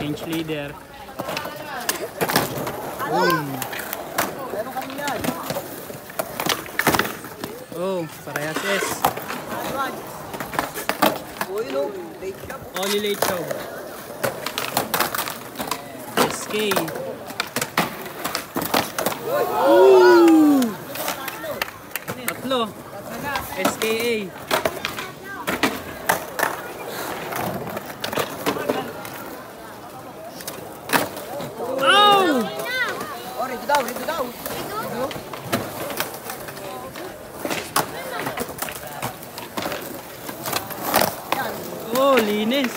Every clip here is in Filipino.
Change leader. Boom! Yan. Oh, parehas yes. Ayan. Oh, yun o. Late show. SK. Ooh! Tatlo. SKA. Oh! Oh, daw, ready daw. Yan. Oh, linis.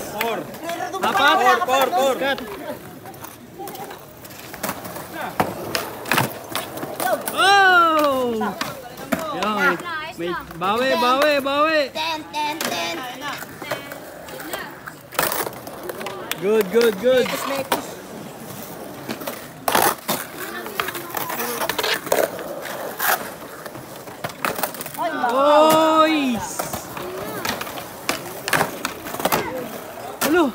Pero Apat. Four, four, four. Cut. Oh! Yan. May bawi, bawi, bawi. Good, good, good. Mekos, mekos. Ay, wow. Oys! Ano?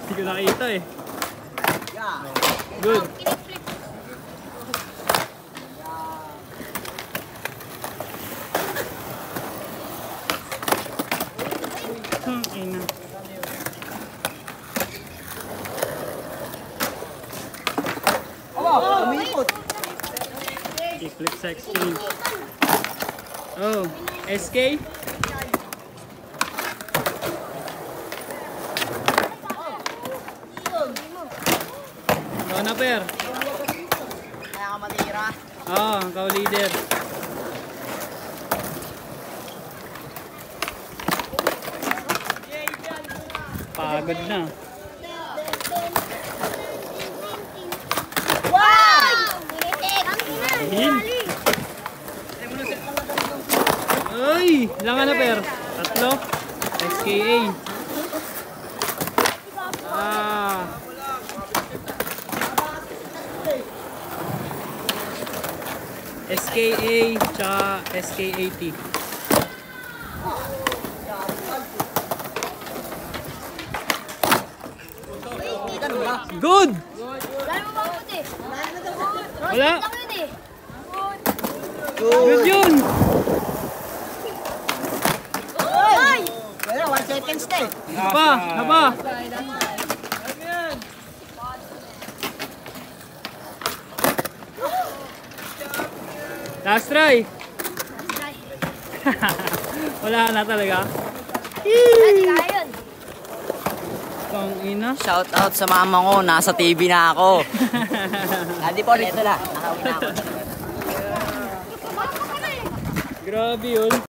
Hindi ko nakita eh. Yeah. Good. Hmm, ina. Oh, umipot. I-flip sa exchange. Oh, SK? Ikaw na, Per. Kaya ka matira. Oo, ikaw leader. Pagod na. Hin. Ay! Ilang na, Per? Tatlo? SKA. Ah. SKA tsaka SKAT. Ganun ba? Good! Wala. Good yun! Wala, one seconds na eh. Haba! Haba! Last try! Wala na talaga. Kang ina. Shout out sa mama ko, nasa TV na ako. Adi po, ito na. Nakauwi na ako. Grabe yun.